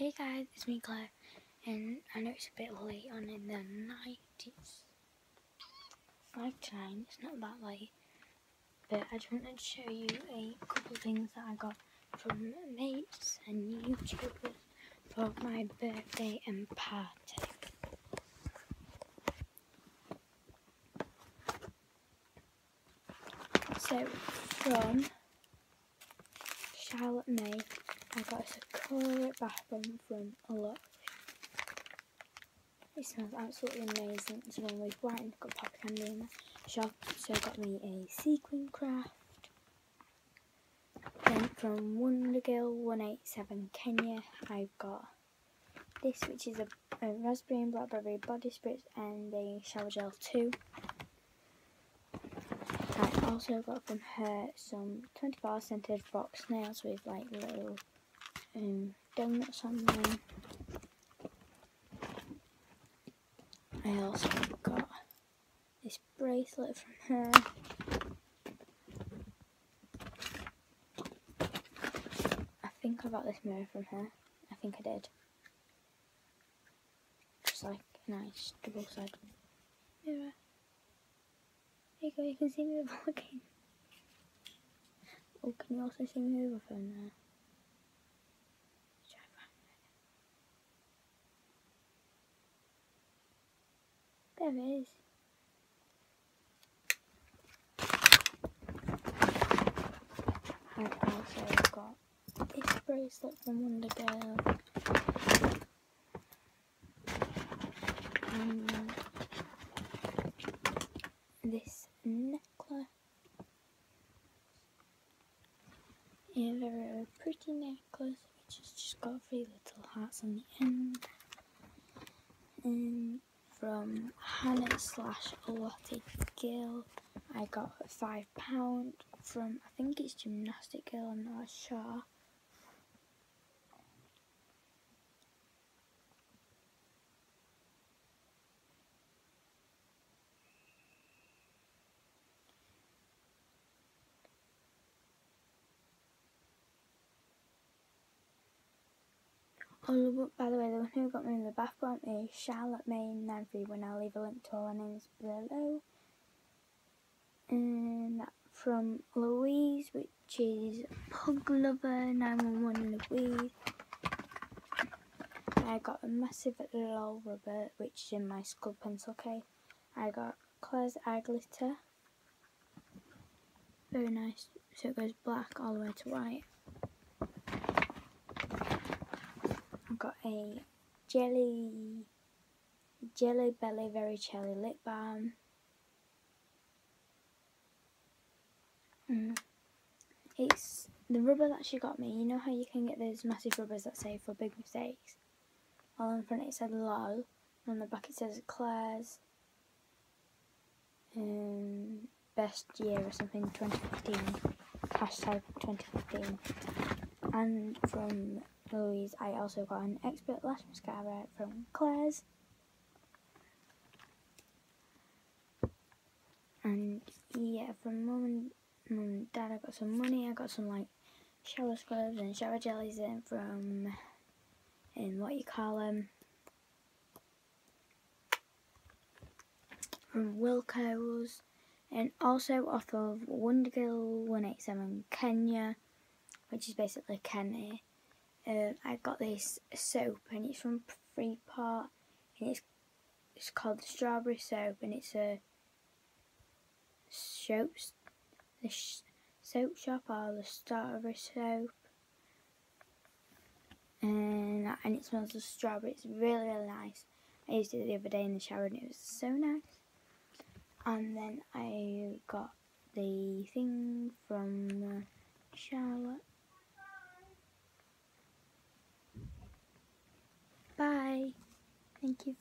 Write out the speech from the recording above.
Hey guys, it's me Claire, and I know it's a bit late on in the night, it's 5 to 9, it's not that late, but I just wanted to show you a couple of things that I got from mates and YouTubers for my birthday and party. So, from Charlotte Mae, I got a colour bath bomb from Lush. It smells absolutely amazing. It's one with white and got pop candy in it. She also got me a sequin craft. Then from Wonder Girl 187 Kenya, I've got this, which is a, a raspberry and blackberry body spritz and a shower gel too. I also got from her some 24 scented box nails with like little um, donuts on. I also got this bracelet from her. I think I got this mirror from her. I think I did. Just like a nice double-sided mirror. There you go, you can see me vlogging. Oh, can you also see me over phone there? It is. I've also got this bracelet from Wonder Girl. And this necklace. A very pretty necklace which has just got three little hearts on the end. And from Hannah slash Lottie Gill. I got five pound from I think it's Gymnastic Girl, I'm not sure. By the way, the one who got me in the bomb is Charlotte Mae 931. I'll leave a link to all their names below. Um, and from Louise, which is Pug Lover 911 Louise. I got a massive LOL rubber, which is in my school pencil case. I got Claire's Eye Glitter. Very nice. So it goes black all the way to white. got a jelly jelly belly very jelly lip balm. Mm. it's the rubber that she got me you know how you can get those massive rubbers that say for big mistakes? Well on front it said lol and on the back it says Claire's. Um, best year or something 2015 hashtag 2015 and from Louise, I also got an Expert Lash Mascara from Claire's. And yeah, from mum and, mum and dad, I got some money. I got some like shower scrubs and shower jellies in from, in what you call them, from Wilko's. And also off of Wonder Girl 187 Kenya, which is basically Kenny um, I got this soap and it's from Freeport and it's it's called strawberry soap and it's a soap the sh soap shop or the strawberry soap. And and it smells of strawberry. It's really really nice. I used it the other day in the shower and it was so nice. And then I got the thing from Charlotte Bye. Thank you.